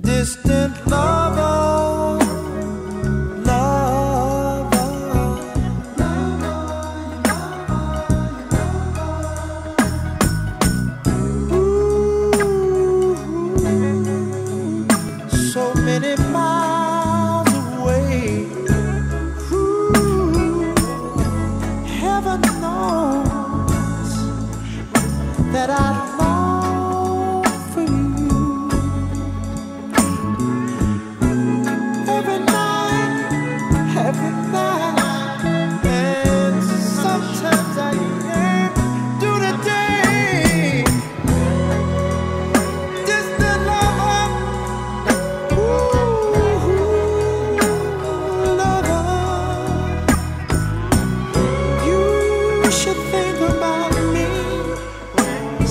Distant lover, lover, lover. Ooh, so many miles away. Ooh, heaven knows that I.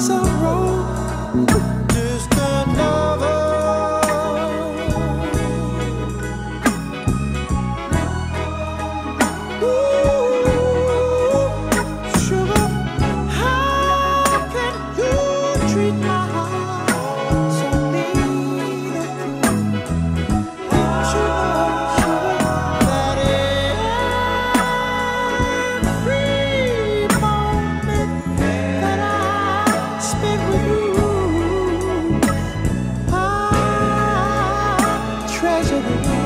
so wrong. so